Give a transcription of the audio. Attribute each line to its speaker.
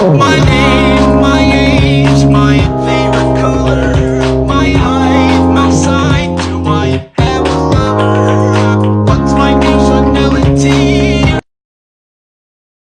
Speaker 1: My name,